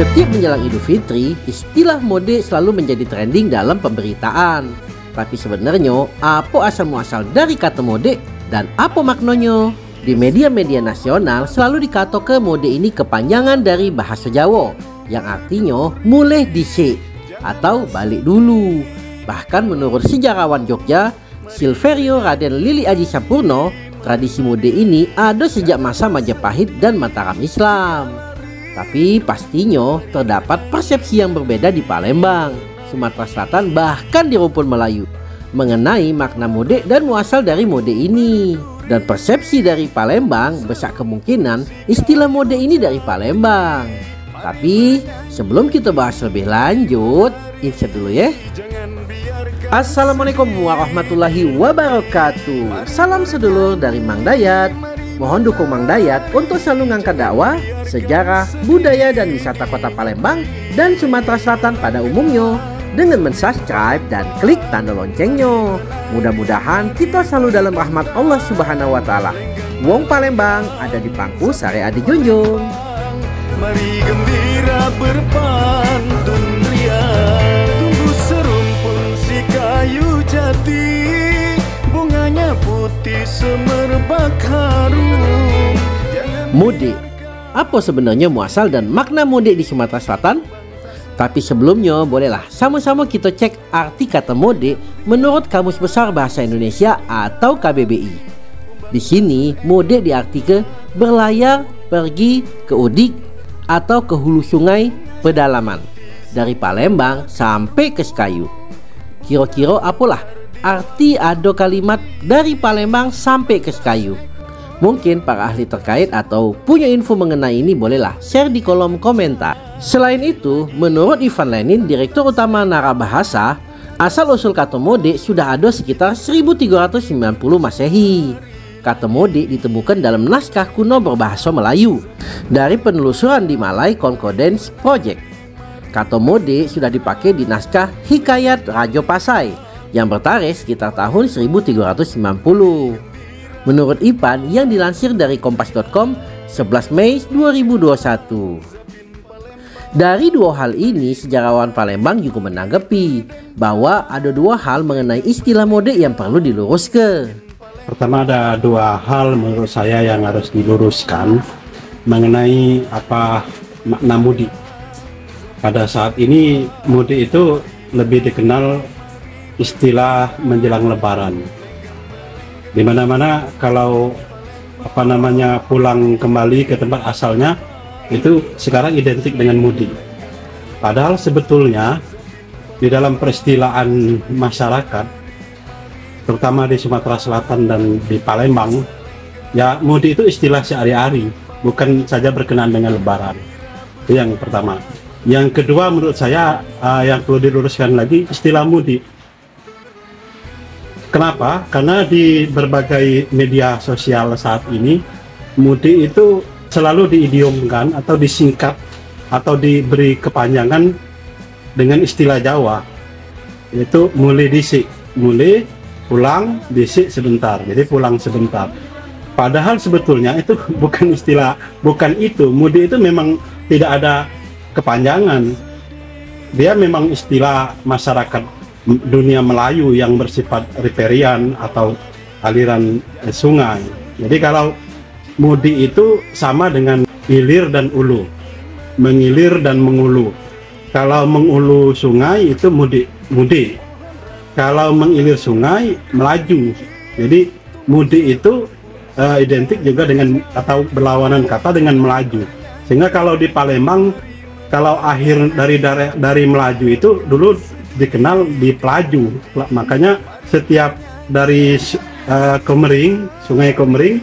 Setiap menjelang Idul Fitri, istilah mode selalu menjadi trending dalam pemberitaan. Tapi sebenarnya, apa asal muasal dari kata mode dan apa maknanya? Di media-media nasional selalu dikato ke mode ini kepanjangan dari bahasa Jawa yang artinya mulai dhisik atau balik dulu. Bahkan menurut sejarawan Jogja, Silverio Raden Lili Aji Sampurno, tradisi mode ini ada sejak masa Majapahit dan Mataram Islam. Tapi pastinya terdapat persepsi yang berbeda di Palembang, Sumatera Selatan bahkan di rumpun Melayu mengenai makna mode dan muasal dari mode ini. Dan persepsi dari Palembang besar kemungkinan istilah mode ini dari Palembang. Tapi sebelum kita bahas lebih lanjut, insert dulu ya. Assalamualaikum warahmatullahi wabarakatuh. Salam sedulur dari Mang Dayat. Mohon dukung Mang Dayat untuk selalu ngangkat dakwah, sejarah, budaya dan wisata kota Palembang dan Sumatera Selatan pada umumnya dengan mensubscribe dan klik tanda loncengnya. Mudah-mudahan kita selalu dalam rahmat Allah Subhanahu wa taala. Wong Palembang ada di pangku Sare Adi Junjung. Mari gembira berpantun ria Tunggu serumpun si kayu jati Bunganya putih semerbak harum Mudik Apa sebenarnya muasal dan makna mudik di Sumatera Selatan? Tapi sebelumnya bolehlah sama-sama kita cek arti kata mode menurut Kamus Besar Bahasa Indonesia atau KBBI. Di sini mode diartikan berlayar, pergi, ke udik, atau ke hulu sungai pedalaman dari Palembang sampai ke Sekayu. Kira-kira apalah arti ada kalimat dari Palembang sampai ke Sekayu? Mungkin para ahli terkait atau punya info mengenai ini bolehlah share di kolom komentar. Selain itu, menurut Ivan Lenin, Direktur Utama Narabahasa, asal-usul kata mode sudah ada sekitar 1390 Masehi. Kata mode ditemukan dalam naskah kuno berbahasa Melayu dari penelusuran di Malay Concordance Project. Kata mode sudah dipakai di naskah Hikayat Rajo Pasai yang bertarikh sekitar tahun 1390. Menurut Ipan yang dilansir dari kompas.com 11 Mei 2021. Dari dua hal ini, sejarawan Palembang juga menanggapi bahwa ada dua hal mengenai istilah mode yang perlu diluruskan. Pertama ada dua hal menurut saya yang harus diluruskan mengenai apa makna mudik. Pada saat ini mudik itu lebih dikenal istilah menjelang lebaran di mana-mana kalau apa namanya pulang kembali ke tempat asalnya itu sekarang identik dengan mudik. Padahal sebetulnya di dalam peristilaan masyarakat terutama di Sumatera Selatan dan di Palembang ya mudik itu istilah sehari-hari bukan saja berkenaan dengan lebaran. Itu yang pertama. Yang kedua menurut saya uh, yang perlu diluruskan lagi istilah mudik Kenapa? Karena di berbagai media sosial saat ini mudik itu selalu diidiomkan atau disingkat atau diberi kepanjangan dengan istilah Jawa yaitu mulai disik mulai pulang disik sebentar jadi pulang sebentar. Padahal sebetulnya itu bukan istilah bukan itu. Mudik itu memang tidak ada kepanjangan. Dia memang istilah masyarakat dunia Melayu yang bersifat riparian atau aliran eh, sungai. Jadi kalau mudi itu sama dengan hilir dan ulu, mengilir dan mengulu. Kalau mengulu sungai itu mudi, mudi. Kalau mengilir sungai melaju. Jadi mudi itu uh, identik juga dengan atau berlawanan kata dengan melaju. Sehingga kalau di Palembang kalau akhir dari dari, dari melaju itu dulu dikenal di Pelaju. Makanya setiap dari uh, Komering Sungai Komering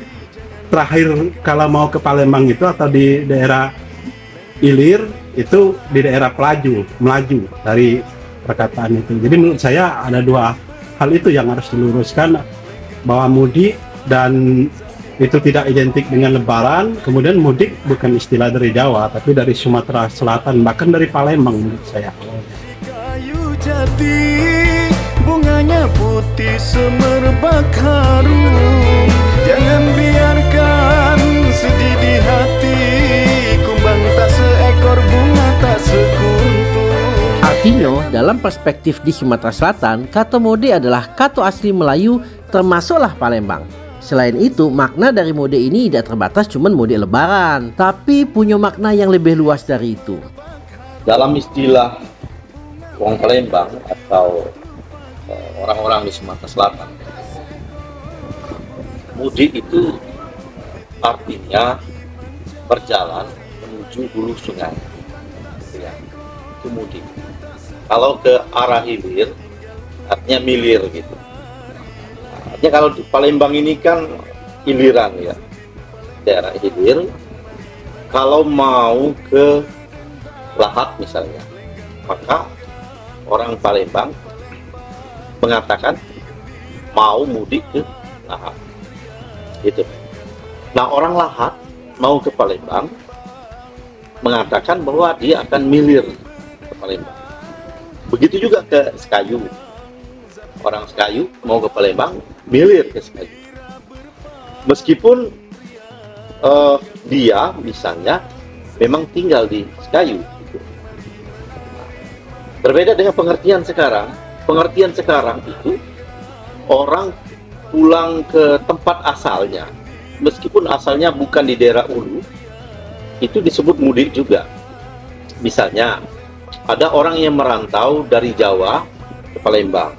terakhir kalau mau ke Palembang itu atau di daerah Ilir itu di daerah Pelaju melaju dari perkataan itu. Jadi menurut saya ada dua hal itu yang harus diluruskan bahwa mudik dan itu tidak identik dengan lebaran. Kemudian mudik bukan istilah dari Jawa tapi dari Sumatera Selatan bahkan dari Palembang menurut saya jati Bunganya putih semerbak harum Jangan biarkan sedih di hati Kumbang tak seekor bunga tak umumnya, dalam perspektif di Sumatera Selatan, kata mode adalah kata asli Melayu termasuklah Palembang. Selain itu, makna dari mode ini tidak terbatas cuman mode lebaran, tapi punya makna yang lebih luas dari itu. Dalam istilah Wong Palembang atau eh, orang-orang di Sumatera Selatan, mudik itu artinya berjalan menuju hulu sungai. Ya, itu mudik. Kalau ke arah hilir, artinya milir gitu artinya kalau di Palembang ini kan hiliran ya daerah hilir kalau mau ke Lahat misalnya maka orang Palembang mengatakan mau mudik ke Lahat itu nah orang Lahat mau ke Palembang mengatakan bahwa dia akan milir ke Palembang. Begitu juga ke Sekayu. Orang Sekayu mau ke Palembang milir ke Sekayu. Meskipun uh, dia misalnya memang tinggal di Sekayu berbeda dengan pengertian sekarang pengertian sekarang itu orang pulang ke tempat asalnya. Meskipun asalnya bukan di daerah Ulu itu disebut mudik juga. Misalnya ada orang yang merantau dari Jawa ke Palembang.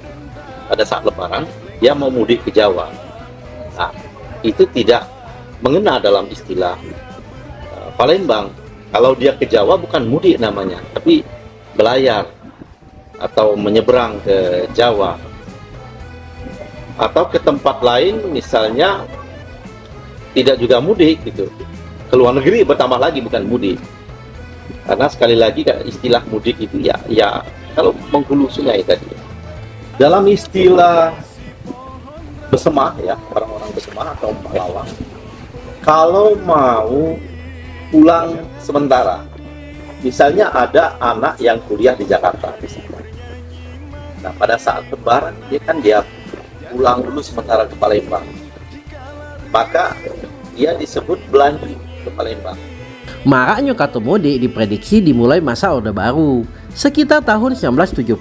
Pada saat lebaran dia mau mudik ke Jawa. Nah itu tidak mengena dalam istilah uh, Palembang. Kalau dia ke Jawa bukan mudik namanya tapi belayar atau menyeberang ke Jawa. Atau ke tempat lain misalnya tidak juga mudik gitu. Ke luar negeri bertambah lagi bukan mudik. Karena sekali lagi istilah mudik itu ya ya kalau menghulu sungai tadi. Dalam istilah besemah ya orang-orang besemah atau pahlawan kalau mau pulang sementara misalnya ada anak yang kuliah di Jakarta misalnya nah pada saat lebaran dia kan dia pulang dulu sementara ke Palembang maka dia disebut belanja ke Palembang Maraknya kata mode diprediksi dimulai masa Orde Baru sekitar tahun 1970.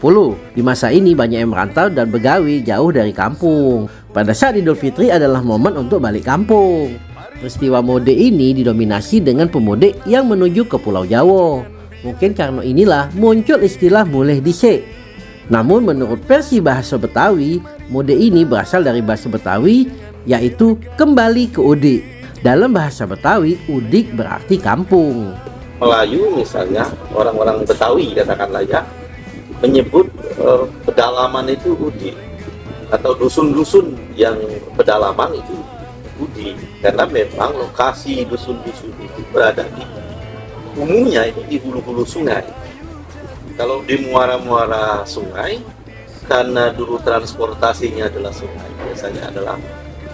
Di masa ini banyak yang merantau dan begawi jauh dari kampung. Pada saat Idul Fitri adalah momen untuk balik kampung. Peristiwa mode ini didominasi dengan pemudik yang menuju ke Pulau Jawa. Mungkin karena inilah muncul istilah mulai dhisik. Namun menurut versi bahasa Betawi, mode ini berasal dari bahasa Betawi yaitu kembali ke udik. Dalam bahasa Betawi, udik berarti kampung. Melayu misalnya, orang-orang Betawi katakanlah ya, menyebut eh, pedalaman itu udik atau dusun-dusun yang pedalaman itu udik karena memang lokasi dusun-dusun itu berada di umumnya itu di hulu-hulu sungai. Kalau di muara-muara sungai, karena dulu transportasinya adalah sungai, biasanya adalah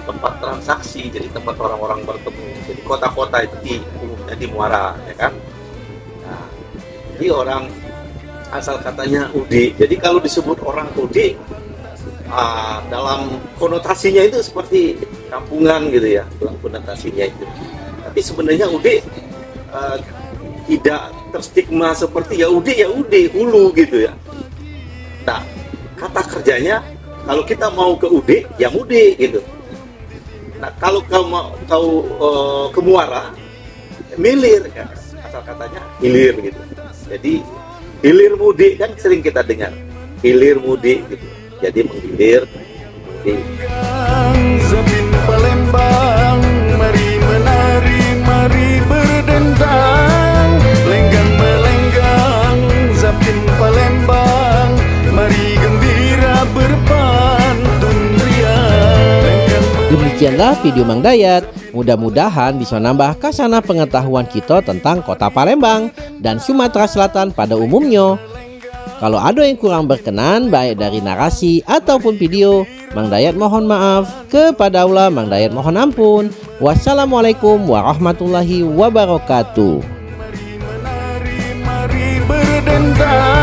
tempat transaksi jadi tempat orang-orang bertemu. Jadi kota-kota itu di umumnya di muara ya kan? Nah, jadi orang asal katanya UD jadi kalau disebut orang UD uh, dalam konotasinya itu seperti kampungan gitu ya dalam konotasinya itu. Tapi sebenarnya UD uh, tidak terstigma seperti ya UD ya UD hulu gitu ya nah kata kerjanya kalau kita mau ke UD ya gitu Nah, kalau kau mau kau uh, ke muara, milir kan, asal katanya hilir gitu. Jadi hilir mudik kan sering kita dengar, hilir mudik gitu. Jadi menghilir mudik. Palembang, Demikianlah video Mang Dayat. Mudah-mudahan bisa nambah kasana pengetahuan kita tentang kota Palembang dan Sumatera Selatan pada umumnya. Kalau ada yang kurang berkenan baik dari narasi ataupun video, Mang Dayat mohon maaf. Kepada Allah Mang Dayat mohon ampun. Wassalamualaikum warahmatullahi wabarakatuh. Mari menari, mari berdendang,